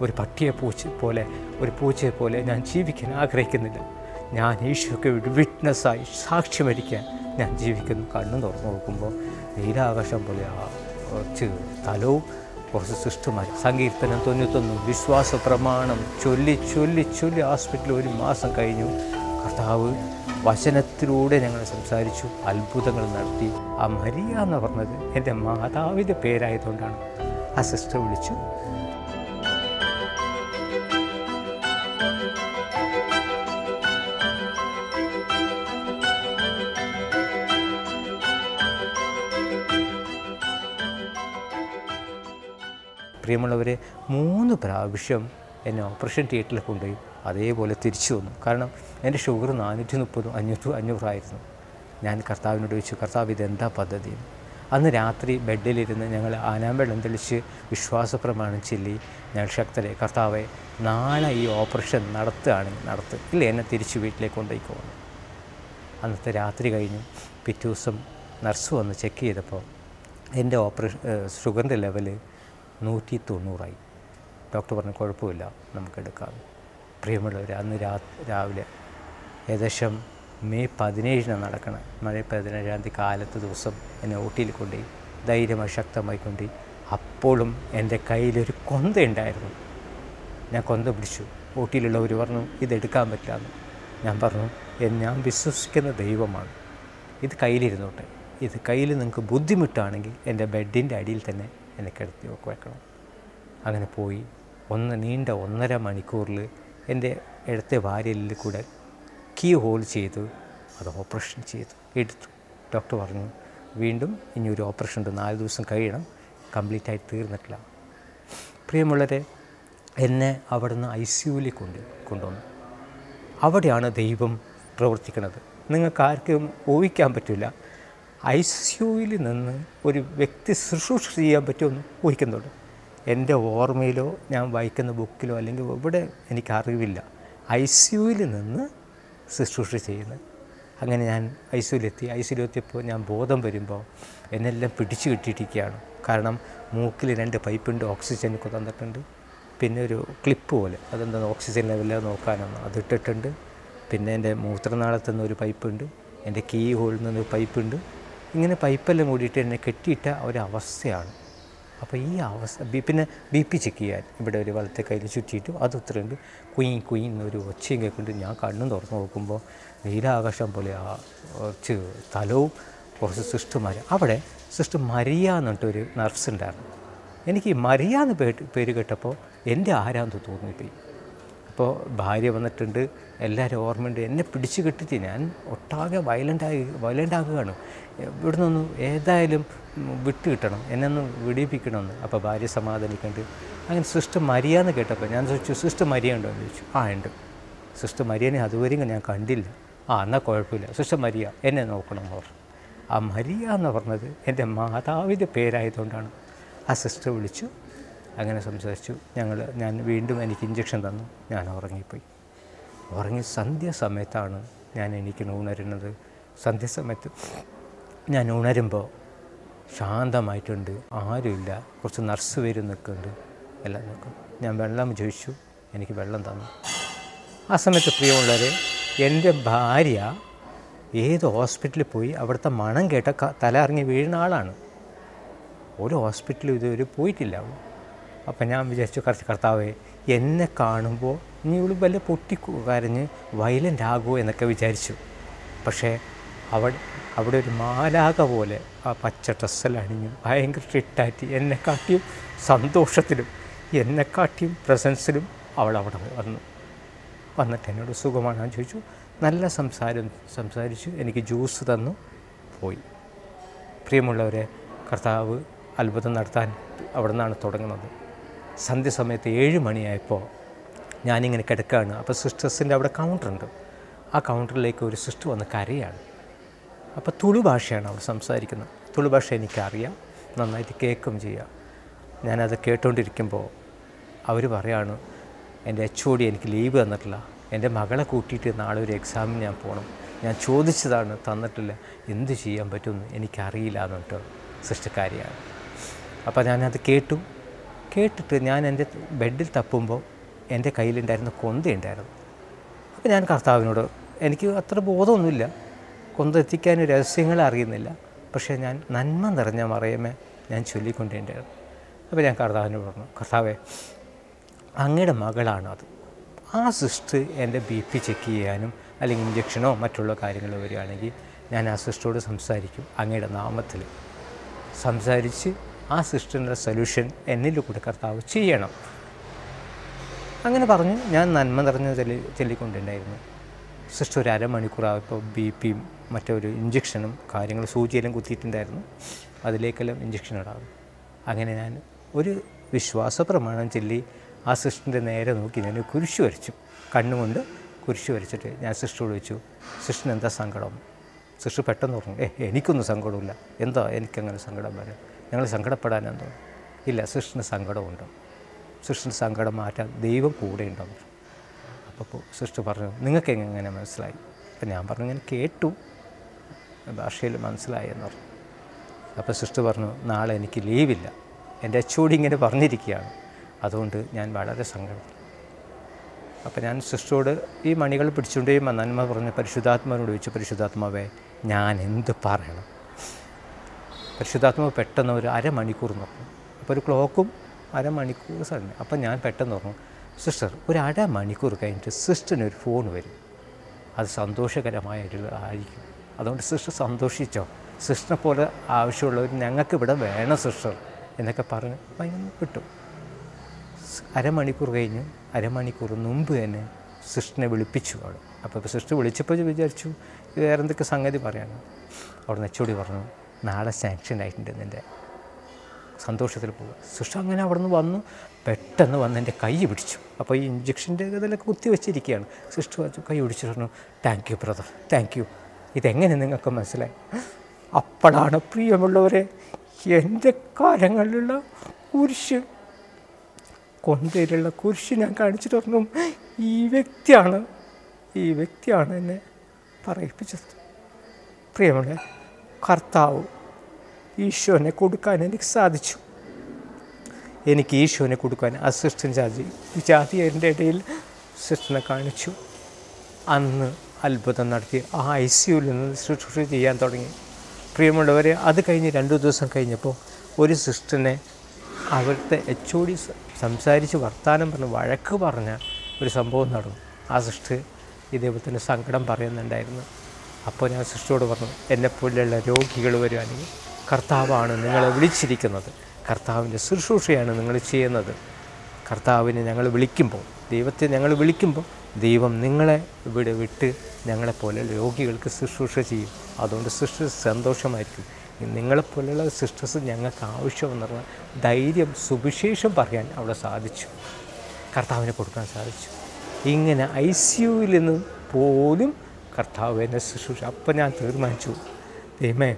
ഒരു പട്ടിയെ പൂച്ച പോലെ ഒരു പൂച്ചയെ പോലെ ഞാൻ ജീവിക്കാൻ ആഗ്രഹിക്കുന്നില്ല. ഞാൻ ഈശോയ്ക്ക് ഒരു വിറ്റ്നസ്സായി സാക്ഷ്യമരിക്കാൻ ഞാൻ ജീവിക്കുന്നു. കണ്ണു തുറന്നു നോക്കുമ്പോൾ നീലാകാശം പോലെ ആ കുറച്ച് തലവും കുറച്ച് സിസ്റ്റമായി സങ്കീർത്തനം തൊണ്ണൂത്തൊന്ന് വിശ്വാസ പ്രമാണം ചൊല്ലി ചൊല്ലി ചൊല്ലി ഹോസ്പിറ്റലിൽ ഒരു മാസം കഴിഞ്ഞു. കർത്താവ് വചനത്തിലൂടെ ഞങ്ങൾ സംസാരിച്ചു അത്ഭുതങ്ങൾ നടത്തി. ആ മരിയ എന്ന് പറഞ്ഞത് എന്റെ മാതാവിന്റെ പേരായതുകൊണ്ടാണ്. ആ സിസ്റ്റർ വിളിച്ചു പ്രിയമുള്ളവരെ മൂന്ന് പ്രാവശ്യം എന്നെ ഓപ്പറേഷൻ തിയേറ്ററിൽ കൊണ്ടുപോയി അതേപോലെ തിരിച്ചു വന്നു. കാരണം എന്റെ ഷുഗർ നാനൂറ്റി മുപ്പതും അഞ്ഞൂറ്റി അഞ്ഞൂറായിരുന്നു. ഞാൻ കർത്താവിനോട് ചോദിച്ചു കർത്താവ് ഇതെന്താ പദ്ധതി? അന്ന് രാത്രി ബെഡിലിരുന്ന് ഞങ്ങൾ ആനാമ്പെള്ളം തെളിച്ച് വിശ്വാസപ്രമാണം ചൊല്ലി ഞങ്ങൾ ശക്തരെ കർത്താവെ നാളെ ഈ ഓപ്പറേഷൻ നടത്തുകയാണെങ്കിൽ നടത്ത്. ഇല്ല എന്നെ തിരിച്ച് വീട്ടിലേക്ക് കൊണ്ടുപോയിക്കോന്നു അന്നത്തെ രാത്രി കഴിഞ്ഞു. പിറ്റേ ദിവസം നർസ് വന്ന് ചെക്ക് ചെയ്തപ്പോൾ എന്റെ ഓപ്പറേഷൻ ഷുഗറിന്റെ ലെവൽ നൂറ്റി തൊണ്ണൂറായി ഡോക്ടർ പറഞ്ഞു കുഴപ്പമില്ല നമുക്ക് എടുക്കാം. പ്രിയമുള്ളവർ അന്ന് രാ രാവിലെ ഏകദേശം മെയ് പതിനേഴിനാണ് നടക്കണം. മെയ് പതിനേഴാം തീയതി കാലത്ത് ദിവസം എന്നെ ഊട്ടിയിൽ കൊണ്ടുപോയി ധൈര്യമായി ശക്തമായി കൊണ്ടുപോയി. അപ്പോഴും എന്റെ കയ്യിലൊരു കൊന്ത ഉണ്ടായിരുന്നു. ഞാൻ കൊന്ത പിടിച്ചു. ഊട്ടിയിലുള്ളവർ പറഞ്ഞു ഇതെടുക്കാൻ പറ്റില്ല ഞാൻ പറഞ്ഞു "എൻ- ഞാൻ വിശ്വസിക്കുന്ന ദൈവമാണ്. ഇത് കയ്യിലിരുന്നോട്ടെ. ഇത് കയ്യിൽ നിങ്ങൾക്ക് ബുദ്ധിമുട്ടാണെങ്കിൽ എന്റെ ബെഡിന്റെ അടിയിൽ തന്നെ എന്നെ കിടത്തി വെക്ക് വെക്കണം. അങ്ങനെ പോയി. ഒന്ന് നീണ്ട ഒന്നര മണിക്കൂറിൽ എന്റെ ഇടത്തെ വാര്യലിൽ കൂടെ കീ ഹോൾ ചെയ്തു. അത് ഓപ്പറേഷൻ ചെയ്തു. എടുത്തു. ഡോക്ടർ പറഞ്ഞു വീണ്ടും ഇനി ഒരു ഓപ്പറേഷൻ ഉണ്ട്. നാല് ദിവസം കഴിയണം. കംപ്ലീറ്റ് ആയി തീർന്നിട്ടില്ല. പ്രിയമുള്ളവരെ എന്നെ അവിടുന്ന് ഐ സിയുവിൽ കൊണ്ട് കൊണ്ടുവന്നു. അവിടെയാണ് ദൈവം പ്രവർത്തിക്കുന്നത് നിങ്ങൾക്ക് ആർക്കും ഊഹിക്കാൻ പറ്റില്ല. ഐ സിയുവിൽ നിന്ന് ഒരു വ്യക്തി ശുശ്രൂഷ ചെയ്യാൻ പറ്റുമെന്ന് ഊഹിക്കുന്നുണ്ട്. എന്റെ ഓർമ്മയിലോ ഞാൻ വായിക്കുന്ന ബുക്കിലോ അല്ലെങ്കിൽ ഇവിടെ എനിക്ക് അറിവില്ല ഐ സിയുവിൽ നിന്ന് ശുശ്രൂഷ ചെയ്യുന്നത് അങ്ങനെ ഞാൻ ഐ സിയുലെത്തി ഐ സിയുലെത്തിയപ്പോൾ ഞാൻ ബോധം വരുമ്പോൾ എന്നെല്ലാം പിടിച്ചു കിട്ടിയിരിക്കുകയാണ്. കാരണം മൂക്കിൽ രണ്ട് പൈപ്പുണ്ട് ഓക്സിജൻ തന്നിട്ടുണ്ട്. പിന്നെ ഒരു ക്ലിപ്പ് പോലെ അതെന്താ ഓക്സിജൻ ലെവലിൽ നോക്കാനാണ്? അതിട്ടിട്ടുണ്ട് പിന്നെ എന്റെ മൂത്രനാളത്തു നിന്ന് ഒരു പൈപ്പുണ്ട് എന്റെ കീ ഹോളിൽ നിന്ന് ഒരു പൈപ്പുണ്ട്. ഇങ്ങനെ പൈപ്പെല്ലാം കൂടിയിട്ട് എന്നെ കെട്ടിയിട്ട ഒരവസ്ഥയാണ്. അപ്പോൾ ഈ അവസ്ഥ പിന്നെ ബി പി ചെക്ക് ചെയ്യാൻ ഇവിടെ ഒരു വലത്തെ കയ്യിൽ ചുറ്റിയിട്ട് അത് ഇത്രയുണ്ട് കുയിൻ കുയിൻ എന്നൊരു ഒച്ചയും കേൾക്കുന്നുണ്ട്. ഞാൻ കണ്ണും തുറന്ന് നോക്കുമ്പോൾ നീലാകാശം പോലെ ആ സ്ഥലവും കുറച്ച് സിസ്റ്റർമാർ അവിടെ സിസ്റ്റർ മരിയ എന്നിട്ടൊരു നർസ് ഉണ്ടായിരുന്നു. എനിക്ക് മരിയ എന്ന് പേര് കേട്ടപ്പോൾ എന്റെ ആരാന്ന് തോന്നിപ്പോയി. അപ്പോൾ ഭാര്യ വന്നിട്ടുണ്ട് എല്ലാവരും ഓർമ്മയുണ്ട്. എന്നെ പിടിച്ചു കെട്ടിച്ച് ഞാൻ ഒട്ടാകെ വയലന്റായി വയലന്റാകുകയാണ് ഇവിടെ നിന്നൊന്നും ഏതായാലും വിട്ടു കിട്ടണം എന്നെ ഒന്ന് വിടിയിപ്പിക്കണമെന്ന്. അപ്പോൾ ഭാര്യ സമാധാനിക്കുന്നുണ്ട്. അങ്ങനെ സിസ്റ്റർ മരിയാന്ന് കേട്ടപ്പോൾ ഞാൻ ചോദിച്ചു സിസ്റ്റർ മരിയ ഉണ്ടോ? എന്ന് ചോദിച്ചു ആ ഉണ്ട്. സിസ്റ്റർ മരിയനെ അതുവരെയും ഞാൻ കണ്ടില്ല. ആ എന്നാൽ കുഴപ്പമില്ല. സിസ്റ്റർ മരിയ എന്നെ നോക്കണം എന്ന് പറഞ്ഞു ആ മരിയ എന്ന് പറഞ്ഞത് എന്റെ മാതാവിന്റെ പേരായതുകൊണ്ടാണ്. ആ സിസ്റ്റർ വിളിച്ചു അങ്ങനെ സംസാരിച്ചു. ഞങ്ങൾ ഞാൻ വീണ്ടും എനിക്ക് ഇഞ്ചക്ഷൻ തന്നു. ഞാൻ ഉറങ്ങിപ്പോയി. ഉറങ്ങി സന്ധ്യാസമയത്താണ് ഞാൻ എനിക്ക് ഉണരുന്നത് സന്ധ്യാസമയത്ത് ഞാൻ ഉണരുമ്പോൾ ശാന്തമായിട്ടുണ്ട്. ആരുമില്ല. കുറച്ച് നർസ് വരും നിൽക്കുന്നുണ്ട് എല്ലാം നിൽക്കും ഞാൻ വെള്ളം ചോദിച്ചു. എനിക്ക് വെള്ളം തന്നു. ആ സമയത്ത് പ്രിയമുള്ളവരെ എന്റെ ഭാര്യ ഏത് ഹോസ്പിറ്റലിൽ പോയി അവിടുത്തെ മണം കേട്ട തല ഇറങ്ങി വീഴുന്ന ആളാണ്. ഒരു ഹോസ്പിറ്റലും ഇതുവരെ പോയിട്ടില്ല അപ്പം ഞാൻ വിചാരിച്ചു കുറച്ച് കർത്താവേ എന്നെ കാണുമ്പോൾ നീ ഇവൾ വല്ല പൊട്ടി കരഞ്ഞ് വയലന്റ് ആകുമോ എന്നൊക്കെ വിചാരിച്ചു. പക്ഷേ അവിടെ അവിടെ ഒരു മാലാക പോലെ ആ പച്ച ഡ്രസ്സെല്ലാം അണിഞ്ഞു ഭയങ്കര സ്ട്രിക്റ്റായിട്ട് എന്നെക്കാട്ടിയും സന്തോഷത്തിലും എന്നെക്കാട്ടിയും പ്രസൻസിലും അവൾ അവിടെ വന്നു. വന്നിട്ട് എന്നോട് സുഖമാണ്? ചോദിച്ചു. നല്ല സംസാരം സംസാരിച്ചു. എനിക്ക് ജ്യൂസ് തന്നു. പോയി. പ്രിയമുള്ളവരെ കർത്താവ് അത്ഭുതം നടത്താൻ അവിടെ നിന്നാണ് തുടങ്ങുന്നത്. സന്ധ്യസമയത്ത് ഏഴ് മണിയായപ്പോൾ ഞാനിങ്ങനെ കിടക്കുകയാണ്. അപ്പോൾ സിസ്റ്റേഴ്സിന്റെ അവിടെ കൗണ്ടറുണ്ട്. ആ കൗണ്ടറിലേക്ക് ഒരു സിസ്റ്റർ വന്ന് കരയാണ്. അപ്പോൾ തുളു ഭാഷയാണ് അവൾ സംസാരിക്കുന്നത്. തുളു ഭാഷ എനിക്കറിയാം. നന്നായിട്ട് കേൾക്കും ചെയ്യാം. ഞാനത് കേട്ടുകൊണ്ടിരിക്കുമ്പോൾ അവർ പറയാണ് എന്റെ എച്ച് ഒ ഡി എനിക്ക് ലീവ് തന്നിട്ടില്ല. എന്റെ മകളെ കൂട്ടിയിട്ട് നാളെ ഒരു എക്സാമിന് ഞാൻ പോകണം. ഞാൻ ചോദിച്ചതാണ് തന്നിട്ടില്ല. എന്ത് ചെയ്യാൻ പറ്റുമെന്ന് എനിക്കറിയില്ല എന്നിട്ട് സിസ്റ്റക്കാരിയാണ് അപ്പോൾ ഞാനത് കേട്ടു. കേട്ടിട്ട് ഞാൻ എന്റെ ബെഡിൽ തപ്പുമ്പോൾ എന്റെ കയ്യിലുണ്ടായിരുന്ന കൊന്തയുണ്ടായിരുന്നു. അപ്പോൾ ഞാൻ കർത്താവിനോട് എനിക്ക് അത്ര ബോധമൊന്നുമില്ല. കൊന്ത എത്തിക്കാൻ രഹസ്യങ്ങൾ അറിയുന്നില്ല. പക്ഷേ ഞാൻ നന്മ നിറഞ്ഞ മറിയമേ ഞാൻ ചൊല്ലിക്കൊണ്ടേണ്ടായിരുന്നു അപ്പോൾ ഞാൻ കർത്താവിനോട് പറഞ്ഞു കർത്താവേ അങ്ങയുടെ അത് ആ സിസ്റ്റർ എന്റെ ബി പി ചെക്ക് ചെയ്യാനും അല്ലെങ്കിൽ ഇഞ്ചക്ഷനോ മറ്റുള്ള കാര്യങ്ങളോ വരികയാണെങ്കിൽ ഞാൻ ആ സിസ്റ്ററോട് സംസാരിക്കും അങ്ങയുടെ നാമത്തിൽ. സംസാരിച്ച് ആ സിസ്റ്ററിന്റെ സൊല്യൂഷൻ എന്നിൽ കൂടി കർത്താവ് ചെയ്യണം. അങ്ങനെ പറഞ്ഞ് ഞാൻ നന്മ നിറഞ്ഞ ചെല്ലി ചെല്ലിക്കൊണ്ടുണ്ടായിരുന്നു സിസ്റ്റർ ഒരു അരമണിക്കൂറായപ്പോൾ ബി പിയും മറ്റൊരു ഇഞ്ചക്ഷനും കാര്യങ്ങൾ സൂചിയെല്ലാം കുത്തിയിട്ടുണ്ടായിരുന്നു. അതിലേക്കെല്ലാം ഇഞ്ചക്ഷൻ ഇടാവും അങ്ങനെ ഞാൻ ഒരു വിശ്വാസ പ്രമാണം ചൊല്ലി ആ സിസ്റ്ററിന്റെ നേരെ നോക്കി ഞാൻ കുരിശു വരച്ചു. കണ്ണുകൊണ്ട് കുരിശു വരച്ചിട്ട് ഞാൻ സിസ്റ്ററോട് ചോദിച്ചു സിസ്റ്ററിന് എന്താ സങ്കടം? സിസ്റ്റർ പെട്ടെന്ന് പറഞ്ഞു ഏ എനിക്കൊന്നും സങ്കടമില്ല. എന്താ എനിക്കങ്ങനെ സങ്കടം വരും ഞങ്ങൾ സങ്കടപ്പെടാനെന്തോ? ഇല്ല സൃഷ്ടിന് സങ്കടമുണ്ട്. സൃഷ്ടിന് സങ്കടം മാറ്റാൻ ദൈവം കൂടെ ഉണ്ടാവും അപ്പോൾ സൃഷ്ടി പറഞ്ഞു നിങ്ങൾക്ക് എങ്ങനെ മനസ്സിലായി? അപ്പം ഞാൻ പറഞ്ഞു ഞാൻ കേട്ടു. ഭാഷയിൽ മനസ്സിലായി എന്ന് പറഞ്ഞു. അപ്പോൾ സൃഷ്ടി പറഞ്ഞു നാളെ എനിക്ക് ലീവില്ല. എന്റെ അച്ചോടി ഇങ്ങനെ പറഞ്ഞിരിക്കുകയാണ്. അതുകൊണ്ട് ഞാൻ വളരെ സങ്കടം അപ്പോൾ ഞാൻ സൃഷ്ടിയോട് ഈ മണികൾ പിടിച്ചുകൊണ്ടേ നന്മ പറഞ്ഞ് പരിശുദ്ധാത്മാവിനോട് ചോദിച്ചു പരിശുദ്ധാത്മാവേ ഞാൻ എന്ത് പറയണം പരിശുദ്ധാത്മാവ് പെട്ടെന്ന് ഒരു അരമണിക്കൂർ നോക്കും. അപ്പോൾ ഒരു ക്ലോക്കും അരമണിക്കൂർ സമയം അപ്പം ഞാൻ പെട്ടെന്ന് പറഞ്ഞു സിസ്റ്റർ ഒരു അരമണിക്കൂർ കഴിഞ്ഞിട്ട് സിസ്റ്ററിന് ഒരു ഫോൺ വരും. അത് സന്തോഷകരമായിട്ടുള്ള ആയിരിക്കും. അതുകൊണ്ട് സിസ്റ്റർ സന്തോഷിച്ചോ. സിസ്റ്ററിനെ പോലെ ആവശ്യമുള്ളവർ ഞങ്ങൾക്ക് ഇവിടെ വേണം സിസ്റ്റർ എന്നൊക്കെ പറഞ്ഞ് ഭയങ്കര കിട്ടും അരമണിക്കൂർ കഴിഞ്ഞു അരമണിക്കൂർ മുമ്പ് തന്നെ സിസ്റ്ററിനെ വിളിപ്പിച്ചു അവിടെ. അപ്പോൾ സിസ്റ്റർ വിളിച്ചപ്പോൾ വിചാരിച്ചു വേറെ എന്തൊക്കെ സംഗതി പറയാനോ? അവിടെ നെച്ചോടി പറഞ്ഞു നാളെ സാങ്ഷൻ ആയിട്ടുണ്ട് നിന്റെ സന്തോഷത്തിൽ പോകുക സുഷ അങ്ങനെ അവിടെ നിന്ന് വന്നു. പെട്ടെന്ന് വന്ന് എന്റെ കൈ പിടിച്ചു. അപ്പോൾ ഈ ഇഞ്ചക്ഷന്റെ ഇതിലൊക്കെ കുത്തി വെച്ചിരിക്കുകയാണ്. സിസ്റ്റർ കൈ പിടിച്ചു. പറഞ്ഞു thank you brother thank you ഇതെങ്ങനെ നിങ്ങൾക്ക് മനസ്സിലായി? അപ്പോഴാണ് പ്രിയമുള്ളവരെ എന്റെ കാലങ്ങളിലുള്ള കുരിശ്. കൊന്തയിലുള്ള കുരിശ് ഞാൻ കാണിച്ചിട്ട് പറഞ്ഞു ഈ വ്യക്തിയാണ് ഈ വ്യക്തിയാണ് എന്നെ പറയിപ്പിച്ചത്. പ്രിയമുള്ള കർത്താവ് ഈശോനെ കൊടുക്കാൻ എനിക്ക് സാധിച്ചു. എനിക്ക് ഈശോനെ കൊടുക്കാൻ അസിസ്റ്റന്റ് ജാതി ജാതി എന്റെ ഇടയിൽ സിസ്റ്ററിനെ കാണിച്ചു. അന്ന് അത്ഭുതം നടത്തി. ആ ഐ സിയുവിൽ നിന്ന് ശുശ്രൂഷ ചെയ്യാൻ തുടങ്ങി. പ്രിയമുള്ളവരെ അത് കഴിഞ്ഞ് രണ്ടു ദിവസം കഴിഞ്ഞപ്പോൾ ഒരു സിസ്റ്ററിനെ അവിടുത്തെ എച്ച് ഒ ഡി സംസാരിച്ച് വർത്തമാനം പറഞ്ഞ് വഴക്ക് പറഞ്ഞ ഒരു സംഭവം നടന്നു. ആ സിസ്റ്റർ ഇതേപോലെ സങ്കടം പറയുന്നുണ്ടായിരുന്നു. അപ്പോൾ ഞാൻ സൃഷ്ടിയോട് പറഞ്ഞു എന്നെപ്പോലെയുള്ള രോഗികൾ വരുവാണെങ്കിൽ കർത്താവാണ് നിങ്ങളെ വിളിച്ചിരിക്കുന്നത്. കർത്താവിന്റെ ശുശ്രൂഷയാണ് നിങ്ങൾ ചെയ്യുന്നത്. കർത്താവിനെ ഞങ്ങൾ വിളിക്കുമ്പോൾ ദൈവത്തെ ഞങ്ങൾ വിളിക്കുമ്പോൾ ദൈവം നിങ്ങളെ ഇവിടെ വിട്ട് ഞങ്ങളെപ്പോലെ രോഗികൾക്ക് ശുശ്രൂഷ ചെയ്യും. അതുകൊണ്ട് സൃഷ്ടി സന്തോഷമായിരിക്കും. നിങ്ങളെപ്പോലെയുള്ള സിസ്റ്റേഴ്സ് ഞങ്ങൾക്ക് ആവശ്യമെന്ന് പറഞ്ഞാൽ ധൈര്യം സുവിശേഷം പറയാൻ അവിടെ സാധിച്ചു. കർത്താവിനെ കൊടുക്കാൻ സാധിച്ചു. ഇങ്ങനെ ഐ സി യുവിൽ നിന്ന് പോലും കർത്താവ് എന്നെ ശുശ്രൂഷ. അപ്പം ഞാൻ തീരുമാനിച്ചു. ദൈവമേ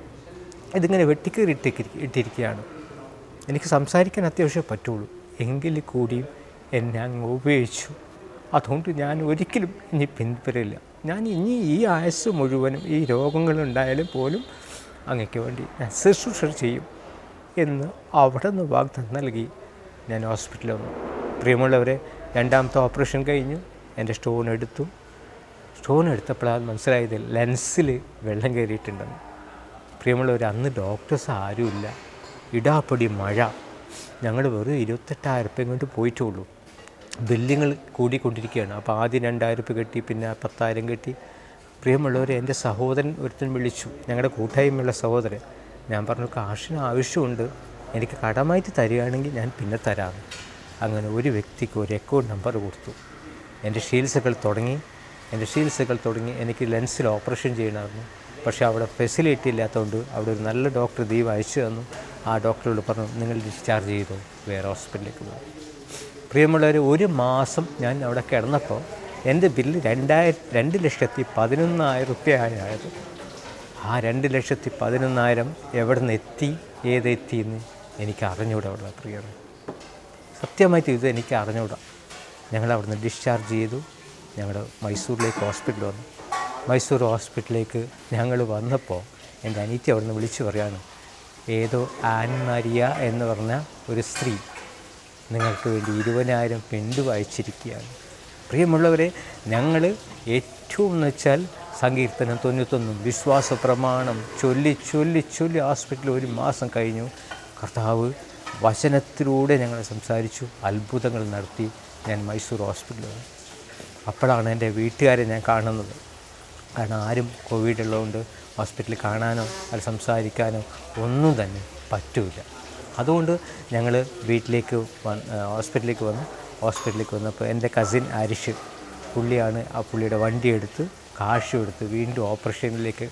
ഇതിങ്ങനെ വെട്ടിക്കേറി ഇട്ടിരി ഇട്ടിരിക്കുകയാണ് എനിക്ക് സംസാരിക്കാൻ അത്യാവശ്യം പറ്റുള്ളൂ. എങ്കിൽ കൂടിയും എന്നെ അങ്ങ് ഉപയോഗിച്ചു അതുകൊണ്ട് ഞാൻ ഒരിക്കലും ഇനി പിന്തുടരില്ല ഞാൻ ഇനി ഈ ആയസ് മുഴുവനും ഈ രോഗങ്ങളുണ്ടായാലും പോലും അങ്ങയ്ക്ക് വേണ്ടി ഞാൻ ശുശ്രൂഷ ചെയ്യും എന്ന് അവിടെ നിന്ന് വാഗ്ദാനം നൽകി ഞാൻ ഹോസ്പിറ്റലിൽ വന്നു. പ്രിയമുള്ളവരെ രണ്ടാമത്തെ ഓപ്പറേഷൻ കഴിഞ്ഞു. എന്റെ സ്റ്റോൺ എടുത്തു. സ്റ്റോൺ എടുത്തപ്പോഴാണ് മനസ്സിലായത് ലെൻസിൽ വെള്ളം കയറിയിട്ടുണ്ടെന്ന്. പ്രിയമുള്ളവർ അന്ന് ഡോക്ടേഴ്സ് ആരുമില്ല. ഇടാപ്പൊടി മഴ. ഞങ്ങൾ വെറും ഇരുപത്തെട്ടായിരം രൂപ കൊണ്ട് പോയിട്ടുള്ളൂ ബില്ലുകൾ കൂടിക്കൊണ്ടിരിക്കുകയാണ്. അപ്പോൾ ആദ്യം രണ്ടായിരം രൂപ കെട്ടി പിന്നെ പത്തായിരം കെട്ടി. പ്രിയമുള്ളവർ എന്റെ സഹോദരൻ ഒരുത്തൻ വിളിച്ചു. ഞങ്ങളുടെ കൂട്ടായ്മയുള്ള സഹോദരൻ. ഞാൻ പറഞ്ഞു കാശിന് ആവശ്യമുണ്ട്. എനിക്ക് കടമായിട്ട് തരികയാണെങ്കിൽ ഞാൻ പിന്നെ തരാം. അങ്ങനെ ഒരു വ്യക്തിക്ക് ഒരു അക്കൗണ്ട് നമ്പർ കൊടുത്തു. എന്റെ ഷീൽസുകൾ തുടങ്ങി. എന്റെ ചികിത്സകൾ തുടങ്ങി എനിക്ക് ലെൻസിൽ ഓപ്പറേഷൻ ചെയ്യണമായിരുന്നു പക്ഷേ അവിടെ ഫെസിലിറ്റി ഇല്ലാത്തതുകൊണ്ട് അവിടെ ഒരു നല്ല ഡോക്ടർ ദീപ് അയച്ചു തന്നു. ആ ഡോക്ടറോട് പറഞ്ഞു നിങ്ങൾ ഡിസ്ചാർജ് ചെയ്തു? വേറെ ഹോസ്പിറ്റലിലേക്ക് പോകും പ്രിയമുള്ളവർ ഒരു മാസം ഞാൻ അവിടെ കിടന്നപ്പോൾ എന്റെ ബില്ല് രണ്ടായിരം രണ്ട് ലക്ഷത്തി പതിനൊന്നായിരം റുപ്യയായത് ആ രണ്ട് ലക്ഷത്തി പതിനൊന്നായിരം എവിടെ നിന്ന് എത്തി? ഏതെത്തി എന്ന് എനിക്ക് അറിഞ്ഞൂടാ അവിടെ പ്രിയർ സത്യമായിട്ട് ഇത് എനിക്ക് അറിഞ്ഞൂടാ. ഞങ്ങൾ അവിടുന്ന് ഡിസ്ചാർജ് ചെയ്തു. ഞങ്ങൾ മൈസൂരിലേക്ക് ഹോസ്പിറ്റൽ വന്നു. മൈസൂർ ഹോസ്പിറ്റലിലേക്ക് ഞങ്ങൾ വന്നപ്പോൾ എന്റെ അനീറ്റി അവിടുന്ന് വിളിച്ചു പറയാണ് ഏതോ ആൻ മരിയ എന്ന് പറഞ്ഞ ഒരു സ്ത്രീ നിങ്ങൾക്ക് വേണ്ടി ഇരുപതിനായിരം പെൻഡു അയച്ചിരിക്കുകയാണ് പ്രിയമുള്ളവരെ ഞങ്ങൾ ഏറ്റവും എന്ന് വെച്ചാൽ സങ്കീർത്തനം തൊണ്ണൂത്തൊന്നും വിശ്വാസ പ്രമാണം ചൊല്ലി ചൊല്ലി ചൊല്ലി ഹോസ്പിറ്റലിൽ ഒരു മാസം കഴിഞ്ഞു. കർത്താവ് വചനത്തിലൂടെ ഞങ്ങൾ സംസാരിച്ചു അത്ഭുതങ്ങൾ നടത്തി ഞാൻ മൈസൂർ ഹോസ്പിറ്റലിൽ അപ്പോഴാണ് എന്റെ വീട്ടുകാരെ ഞാൻ കാണുന്നത്. കാരണം ആരും കോവിഡ് ഉള്ളതുകൊണ്ട് ഹോസ്പിറ്റലിൽ കാണാനോ അത് സംസാരിക്കാനോ ഒന്നും തന്നെ പറ്റില്ല അതുകൊണ്ട് ഞങ്ങൾ വീട്ടിലേക്ക് ഹോസ്പിറ്റലിലേക്ക് വന്നു. ഹോസ്പിറ്റലിലേക്ക് വന്നപ്പോൾ എന്റെ കസിൻ ആരിഷ് പുള്ളിയാണ് ആ പുള്ളിയുടെ വണ്ടി എടുത്ത് കാശ് എടുത്ത് വീണ്ടും ഓപ്പറേഷനിലേക്ക്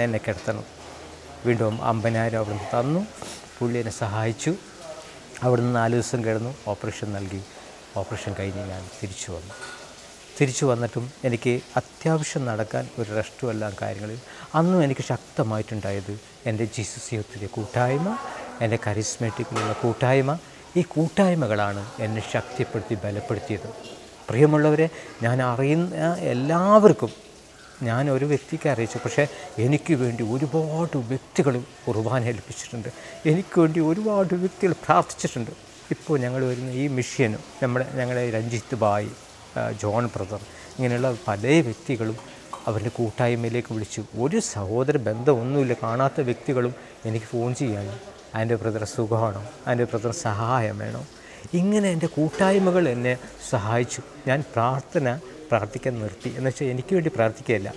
എന്നെ കിടത്തണം. വീണ്ടും അമ്പതിനായിരം അവിടെ നിന്ന് തന്നു. പുള്ളി എന്നെ സഹായിച്ചു. അവിടെ നിന്ന് നാല് ദിവസം കിടന്നു. ഓപ്പറേഷൻ നൽകി. ഓപ്പറേഷൻ കഴിഞ്ഞ് ഞാൻ തിരിച്ചു വന്നു. തിരിച്ചു വന്നിട്ടും എനിക്ക് അത്യാവശ്യം നടക്കാൻ ഒരു റെസ്റ്റും എല്ലാം കാര്യങ്ങളിൽ. അന്നും എനിക്ക് ശക്തമായിട്ടുണ്ടായത് എന്റെ ജീസസ് യുദ്ധത്തിലെ കൂട്ടായ്മ എന്റെ കരിസ്മേറ്റിക്കിലുള്ള കൂട്ടായ്മ. ഈ കൂട്ടായ്മകളാണ് എന്നെ ശക്തിപ്പെടുത്തി ബലപ്പെടുത്തിയത്. പ്രിയമുള്ളവരെ ഞാൻ അറിയുന്ന എല്ലാവർക്കും ഞാൻ ഒരു വ്യക്തിക്ക് അറിയിച്ചു. പക്ഷേ എനിക്ക് വേണ്ടി ഒരുപാട് വ്യക്തികൾ കുർബാന ഏൽപ്പിച്ചിട്ടുണ്ട്. എനിക്ക് വേണ്ടി ഒരുപാട് വ്യക്തികൾ പ്രാർത്ഥിച്ചിട്ടുണ്ട്. ഇപ്പോൾ ഞങ്ങൾ വരുന്ന ഈ മിഷ്യനും നമ്മുടെ ഞങ്ങളുടെ രഞ്ജിത്ത് ബായ് ജോൺ ബ്രദർ ഇങ്ങനെയുള്ള പല വ്യക്തികളും അവരുടെ കൂട്ടായ്മയിലേക്ക് വിളിച്ചു. ഒരു സഹോദര ബന്ധമൊന്നുമില്ല കാണാത്ത വ്യക്തികളും എനിക്ക് ഫോൺ ചെയ്യാനും അതിന്റെ ബ്രദർ സുഖമാണോ അതിന്റെ ബ്രദർ സഹായം വേണോ? ഇങ്ങനെ എന്റെ കൂട്ടായ്മകൾ എന്നെ സഹായിച്ചു. ഞാൻ പ്രാർത്ഥന പ്രാർത്ഥിക്കാൻ നിർത്തി. എന്ന് വെച്ചാൽ എനിക്ക് വേണ്ടി പ്രാർത്ഥിക്കുകയല്ല.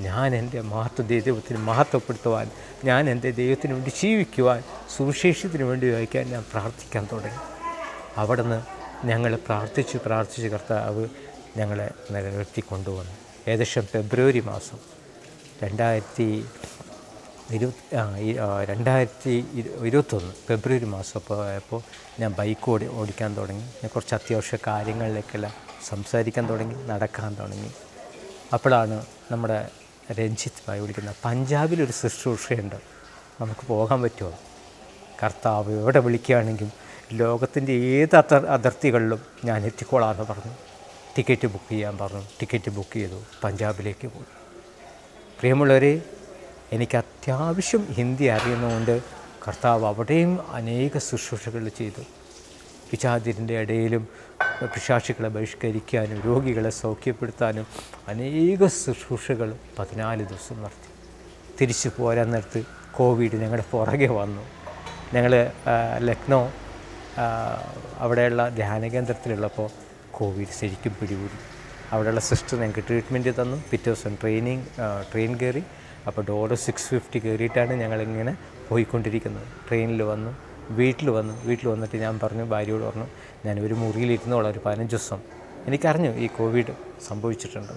ഞാൻ എന്റെ മഹത്വ ദൈവത്തിന് മഹത്വപ്പെടുത്തുവാൻ ഞാൻ എന്റെ ദൈവത്തിന് വേണ്ടി ജീവിക്കുവാൻ സുവിശേഷത്തിന് വേണ്ടി വായിക്കാൻ ഞാൻ പ്രാർത്ഥിക്കാൻ തുടങ്ങി. അവിടുന്ന് ഞങ്ങൾ പ്രാർത്ഥിച്ച് പ്രാർത്ഥിച്ച് കർത്താവ് ഞങ്ങളെ നിലനിർത്തി കൊണ്ടുവന്നു. ഏകദേശം ഫെബ്രുവരി മാസം രണ്ടായിരത്തി ഇരുപത്തി രണ്ടായിരത്തി ഇരു- ഇരുപത്തൊന്ന് ഫെബ്രുവരി മാസം അപ്പോൾ ആയപ്പോൾ ഞാൻ ബൈക്ക് ഓടി ഓടിക്കാൻ തുടങ്ങി. ഞാൻ കുറച്ച് അത്യാവശ്യ കാര്യങ്ങളിലേക്കെല്ലാം സംസാരിക്കാൻ തുടങ്ങി നടക്കാൻ തുടങ്ങി. അപ്പോഴാണ് നമ്മുടെ രഞ്ജിത്ത് ഭായി വിളിക്കുന്ന പഞ്ചാബിലൊരു ശുശ്രൂഷയുണ്ട്. നമുക്ക് പോകാൻ പറ്റുമോ? കർത്താവ് എവിടെ വിളിക്കുകയാണെങ്കിലും ലോകത്തിന്റെ ഏത് അതർ അതിർത്തികളിലും ഞാൻ എത്തിക്കോളാമെന്ന് പറഞ്ഞു. ടിക്കറ്റ് ബുക്ക് ചെയ്യാൻ പറഞ്ഞു. ടിക്കറ്റ് ബുക്ക് ചെയ്തു. പഞ്ചാബിലേക്ക് പോയി. പ്രിയമുള്ളവരെ എനിക്ക് അത്യാവശ്യം ഹിന്ദി അറിയുന്നതുകൊണ്ട് കർത്താവ് അവിടെയും അനേക ശുശ്രൂഷകൾ ചെയ്തു. പിശാചിന്റെ ഇടയിലും പിശാക്ഷികളെ ബഹിഷ്കരിക്കാനും രോഗികളെ സൗഖ്യപ്പെടുത്താനും അനേക ശുശ്രൂഷകൾ പതിനാല് ദിവസം നടത്തി. തിരിച്ചു പോരാൻ നേരത്ത് കോവിഡ് ഞങ്ങളുടെ പുറകെ വന്നു. ഞങ്ങൾ ലക്നൗ അവിടെയുള്ള ധ്യാന കേന്ദ്രത്തിലുള്ളപ്പോൾ കോവിഡ് ശരിക്കും പിടികൂടി. അവിടെയുള്ള സിസ്റ്റർ ഞങ്ങൾക്ക് ട്രീറ്റ്മെന്റ് തന്നു. പിറ്റേ ദിവസം ട്രെയിനിങ് ട്രെയിൻ കയറി. അപ്പോൾ ഡോഡ് സിക്സ് ഫിഫ്റ്റി കയറിയിട്ടാണ് ഞങ്ങളിങ്ങനെ പോയിക്കൊണ്ടിരിക്കുന്നത്. ട്രെയിനിൽ വന്നു വീട്ടിൽ വന്നു. വീട്ടിൽ വന്നിട്ട് ഞാൻ പറഞ്ഞു ഭാര്യയോട് പറഞ്ഞു ഞാൻ ഒരു മുറിയിലിരുന്നോളാം ഒരു പതിനഞ്ച് ദിവസം. എനിക്കറിഞ്ഞു ഈ കോവിഡ് സംഭവിച്ചിട്ടുണ്ട്.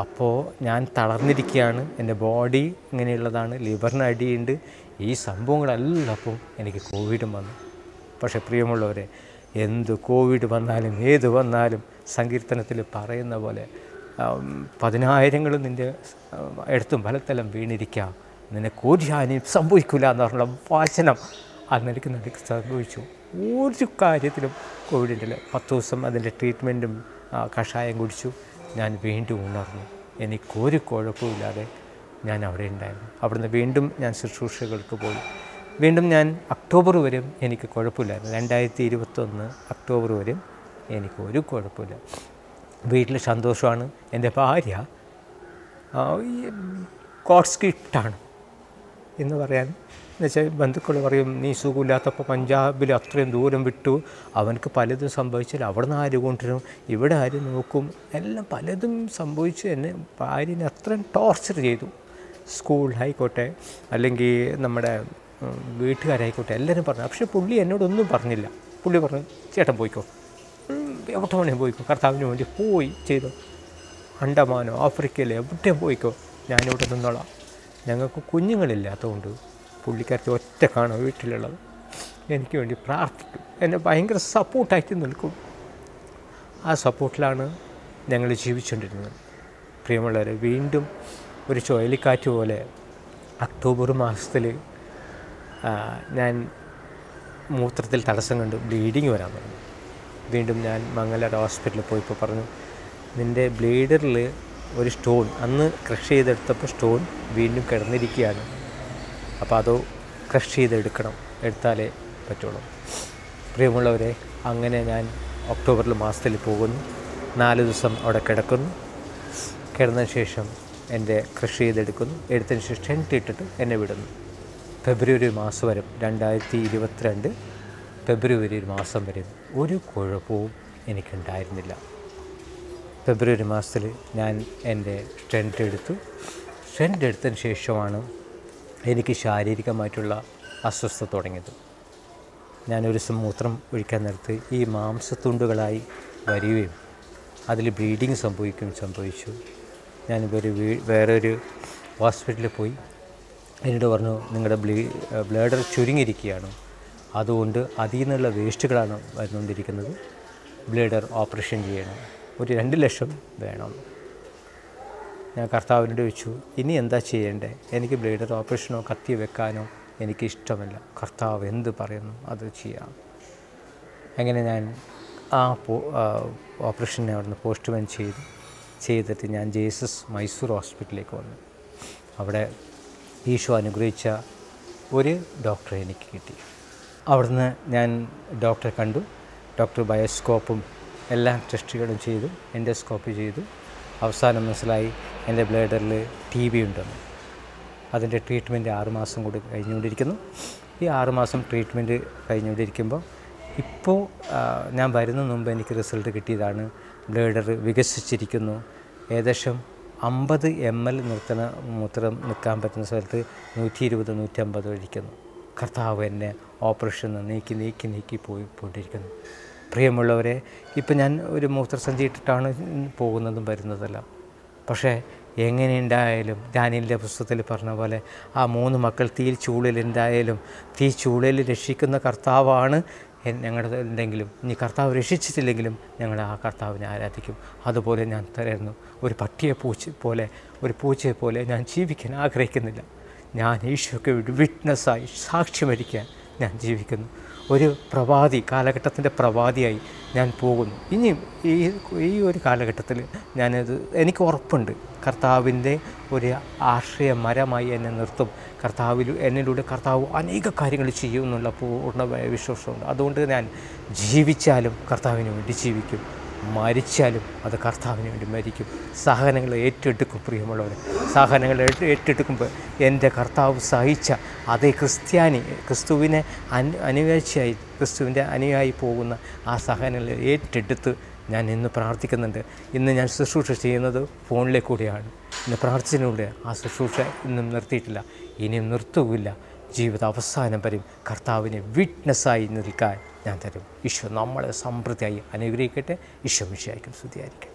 അപ്പോൾ ഞാൻ തളർന്നിരിക്കുകയാണ്. എന്റെ ബോഡി ഇങ്ങനെയുള്ളതാണ്. ലിവറിന് അടിയുണ്ട്. ഈ സംഭവങ്ങളെല്ലാം അപ്പോൾ എനിക്ക് കോവിഡും വന്നു. പക്ഷേ പ്രിയമുള്ളവരെ എന്ത് കോവിഡ് വന്നാലും ഏത് വന്നാലും സങ്കീർത്തനത്തിൽ പറയുന്ന പോലെ പതിനായിരങ്ങൾ നിന്റെ എടുത്തും ഫലത്തെല്ലാം വീണിരിക്കാം. നിനക്ക് ഒരു ഹാനിയും സംഭവിക്കില്ല എന്ന് പറഞ്ഞുള്ള വാചനം അന്ന് നിനക്ക് നിനക്ക് സംഭവിച്ചു. ഒരു കാര്യത്തിലും കോവിഡിന്റെ പത്ത് ദിവസം അതിന്റെ ട്രീറ്റ്മെന്റും കഷായം കുടിച്ചു. ഞാൻ വീണ്ടും ഉണർന്നു. എനിക്കൊരു കുഴപ്പമില്ലാതെ ഞാൻ അവിടെ ഉണ്ടായിരുന്നു. അവിടുന്ന് വീണ്ടും ഞാൻ ശുശ്രൂഷകൾക്ക് പോയി. വീണ്ടും ഞാൻ ഒക്ടോബർ വരും എനിക്ക് കുഴപ്പമില്ലായിരുന്നു. രണ്ടായിരത്തി ഇരുപത്തൊന്ന് ഒക്ടോബർ വരും എനിക്ക് ഒരു കുഴപ്പമില്ല. വീട്ടിൽ സന്തോഷമാണ്. എന്റെ ഭാര്യ കോട്സ്കിട്ടാണ് എന്ന് പറയാൻ. എന്നുവെച്ചാൽ ബന്ധുക്കൾ പറയും നീ സുഖമില്ലാത്തപ്പോൾ പഞ്ചാബിൽ അത്രയും ദൂരം വിട്ടു. അവനക്ക് പലതും സംഭവിച്ചാൽ അവിടെ നിന്ന് ആര് കൊണ്ടുവരും? ഇവിടെ ആര് നോക്കും? എല്ലാം പലതും സംഭവിച്ചു എന്നെ ഭാര്യനെ അത്രയും ടോർച്ചർ ചെയ്തു. സ്കൂൾ സ്കൂളിലായിക്കോട്ടെ അല്ലെങ്കിൽ നമ്മുടെ വീട്ടുകാരായിക്കോട്ടെ എല്ലാവരും പറഞ്ഞു. പക്ഷേ പുള്ളി എന്നോടൊന്നും പറഞ്ഞില്ല. പുള്ളി പറഞ്ഞു ചേട്ടൻ പോയിക്കോ. എവിടെ വേണേ പോയിക്കോ. കർത്താവിന് വേണ്ടി പോയി ചെയ്തു. അണ്ടമാനോ ആഫ്രിക്കയിലോ എവിടെയും പോയിക്കോ. ഞാനിവിടെ നിന്നോളാം. ഞങ്ങൾക്ക് കുഞ്ഞുങ്ങളില്ലാത്തതുകൊണ്ട് പുള്ളിക്കാരത്തി ഒറ്റക്കാണ് വീട്ടിലുള്ളത്. എനിക്ക് വേണ്ടി പ്രാർത്ഥിക്കും. എന്നെ ഭയങ്കര സപ്പോർട്ടായിട്ട് നിൽക്കും. ആ സപ്പോർട്ടിലാണ് ഞങ്ങൾ ജീവിച്ചുകൊണ്ടിരുന്നത്. പ്രിയമുള്ളവരെ വീണ്ടും ഒരു ചുഴലിക്കാറ്റ് പോലെ ഒക്ടോബർ മാസത്തിൽ ഞാൻ മൂത്രത്തിൽ തടസ്സം കണ്ടു ബ്ലീഡിങ് വരാൻ തുടങ്ങി. വീണ്ടും ഞാൻ മംഗലാട് ഹോസ്പിറ്റലിൽ പോയപ്പോൾ പറഞ്ഞു നിന്റെ ബ്ലീഡറിൽ ഒരു സ്റ്റോൺ അന്ന് ക്രഷ് ചെയ്തെടുത്തപ്പോൾ സ്റ്റോൺ വീണ്ടും കിടന്നിരിക്കുകയാണ്. അപ്പോൾ അതോ ക്രഷ് ചെയ്തെടുക്കണം എടുത്താലേ പറ്റുള്ളൂ. പ്രിയമുള്ളവരെ അങ്ങനെ ഞാൻ ഒക്ടോബറിൽ മാസത്തിൽ പോകുന്നു. നാല് ദിവസം അവിടെ കിടക്കുന്നു. കിടന്നതിന് ശേഷം എന്റെ കൃഷി ചെയ്തെടുക്കുന്നു. എടുത്തതിന് ശേഷം ടെന്റ് ഇട്ടിട്ട് എന്നെ വിടുന്നു. ഫെബ്രുവരി മാസം വരെ. രണ്ടായിരത്തി ഇരുപത്തിരണ്ട് ഫെബ്രുവരി മാസം വരെ. ഒരു കുഴപ്പവും എനിക്കുണ്ടായിരുന്നില്ല. ഫെബ്രുവരി മാസത്തിൽ ഞാൻ എന്റെ ടെന്റ് എടുത്തു. ടെന്റ് എടുത്തതിന് ശേഷമാണ് എനിക്ക് ശാരീരികമായിട്ടുള്ള അസ്വസ്ഥത തുടങ്ങിയത്. ഞാനൊരു മൂത്രം ഒഴിക്കാൻ നേരത്ത് ഈ മാംസത്തുണ്ടുകളായി വരികയും അതിൽ ബ്ലീഡിങ് സംഭവിക്കുകയും സംഭവിച്ചു. ഞാനിപ്പോൾ ഒരു വേറെ ഒരു ഹോസ്പിറ്റലിൽ പോയി എന്നോട് പറഞ്ഞു നിങ്ങളുടെ ബ്ലീ ബ്ലേഡർ ചുരുങ്ങിയിരിക്കുകയാണ്. അതുകൊണ്ട് അതിൽ നിന്നുള്ള വേസ്റ്റുകളാണ് വരുന്നുകൊണ്ടിരിക്കുന്നത് ബ്ലേഡർ ഓപ്പറേഷൻ ചെയ്യണം. ഒരു രണ്ട് ലക്ഷം വേണം. ഞാൻ കർത്താവിനോട് ചോദിച്ചു ഇനി എന്താ ചെയ്യേണ്ടേ? എനിക്ക് ബ്ലേഡർ ഓപ്പറേഷനോ കത്തി വെക്കാനോ എനിക്ക് ഇഷ്ടമല്ല കർത്താവ് എന്ത് പറയുന്നു അത് ചെയ്യാം. അങ്ങനെ ഞാൻ ആ പോ ഓപ്പറേഷൻ അവിടുന്ന് പോസ്റ്റ്മാൻ ചെയ്തു ചെയ്തിട്ട് ഞാൻ ജേസസ് മൈസൂർ ഹോസ്പിറ്റലിലേക്ക് വന്നു. അവിടെ ഈശോ അനുഗ്രഹിച്ച ഒരു ഡോക്ടറെ എനിക്ക് കിട്ടി. അവിടുന്ന് ഞാൻ ഡോക്ടറെ കണ്ടു. ഡോക്ടർ ബയോസ്കോപ്പും എല്ലാ ടെസ്റ്റുകളും ചെയ്തു എൻഡോസ്കോപ്പ് ചെയ്തു. അവസാനം മനസ്സിലായി എന്റെ ബ്ലേഡറിൽ ടി ബി ഉണ്ടെന്ന്. അതിന്റെ ട്രീറ്റ്മെന്റ് ആറുമാസം കൂടി കഴിഞ്ഞുകൊണ്ടിരിക്കുന്നു. ഈ ആറുമാസം ട്രീറ്റ്മെന്റ് കഴിഞ്ഞുകൊണ്ടിരിക്കുമ്പോൾ ഇപ്പോൾ ഞാൻ വരുന്ന മുമ്പ് എനിക്ക് റിസൾട്ട് കിട്ടിയതാണ്. ബ്ലേഡർ വികസിച്ചിരിക്കുന്നു. ഏകദേശം അമ്പത് എം എൽ നിർത്തണ മൂത്രം നിൽക്കാൻ പറ്റുന്ന സ്ഥലത്ത് നൂറ്റി ഇരുപത് നൂറ്റമ്പത് ഒഴിക്കുന്നു. കർത്താവ് എന്നെ ഓപ്പറേഷൻ നീക്കി നീക്കി നീക്കി പോയി പോയിട്ടിരിക്കുന്നു. പ്രിയമുള്ളവരെ ഇപ്പം ഞാൻ ഒരു മൂത്രസഞ്ചി ഇട്ടിട്ടാണ് പോകുന്നതും വരുന്നതെല്ലാം. പക്ഷേ എങ്ങനെയുണ്ടായാലും ഡാനിയലിന്റെ പുസ്തകത്തിൽ പറഞ്ഞ പോലെ ആ മൂന്ന് മക്കൾ തീ ചൂളിലുണ്ടായാലും തീ ചൂളിൽ രക്ഷിക്കുന്ന കർത്താവാണ് ഞങ്ങളുടെ എന്തെങ്കിലും ഇനി കർത്താവ് രക്ഷിച്ചിട്ടില്ലെങ്കിലും ഞങ്ങൾ ആ കർത്താവിനെ ആരാധിക്കും. അതുപോലെ ഞാൻ തരുന്നു. ഒരു പട്ടിയെ പൂച്ച പോലെ ഒരു പൂച്ചയെ പോലെ ഞാൻ ജീവിക്കാൻ ആഗ്രഹിക്കുന്നില്ല. ഞാൻ ഈശോയ്ക്ക് വിറ്റ്നസ്സായി സാക്ഷ്യമരിക്കാൻ ഞാൻ ജീവിക്കുന്നു. ഒരു പ്രവാദി കാലഘട്ടത്തിന്റെ പ്രവാദിയായി ഞാൻ പോകുന്നു. ഇനിയും ഈ ഈ ഒരു കാലഘട്ടത്തിൽ ഞാനത് എനിക്ക് ഉറപ്പുണ്ട്. കർത്താവിന്റെ ഒരു ആശ്രയ മരമായി എന്നെ നിർത്തും. കർത്താവിൽ എന്നിലൂടെ കർത്താവ് അനേക കാര്യങ്ങൾ ചെയ്യുമെന്നുള്ള പൂർണമായ വിശ്വാസമുണ്ട്. അതുകൊണ്ട് ഞാൻ ജീവിച്ചാലും കർത്താവിന് വേണ്ടി ജീവിക്കും. മരിച്ചാലും അത് കർത്താവിന് വേണ്ടി മരിക്കും. സഹനങ്ങൾ ഏറ്റെടുക്കും പ്രിയമുള്ളവർ സഹനങ്ങൾ ഏറ്റ- ഏറ്റെടുക്കുമ്പോൾ എന്റെ കർത്താവ് സഹിച്ച അതേ ക്രിസ്ത്യാനി ക്രിസ്തുവിനെ അനു അനുവേശിയായി ക്രിസ്തുവിന്റെ അനുയായി പോകുന്ന ആ സഹനങ്ങൾ ഏറ്റെടുത്ത് ഞാൻ ഇന്ന് പ്രാർത്ഥിക്കുന്നുണ്ട്. ഇന്ന് ഞാൻ ശുശ്രൂഷ ചെയ്യുന്നത് ഫോണിലെ കൂടിയാണ്. ഇന്ന് പ്രാർത്ഥനയിലൂടെ ആ ശുശ്രൂഷ ഇന്നും നിർത്തിയിട്ടില്ല. ഇനിയും നിർത്തുകയില്ല ജീവിത അവസാനം വരും കർത്താവിനെ വിറ്റ്നസ്സായി നിൽക്കാൻ ഞാൻ തരും. ഈശോ നമ്മളെ സമൃദ്ധിയായി അനുഗ്രഹിക്കട്ടെ. ഈശോ മിഷയായിരിക്കും സ്തുതിയായിരിക്കും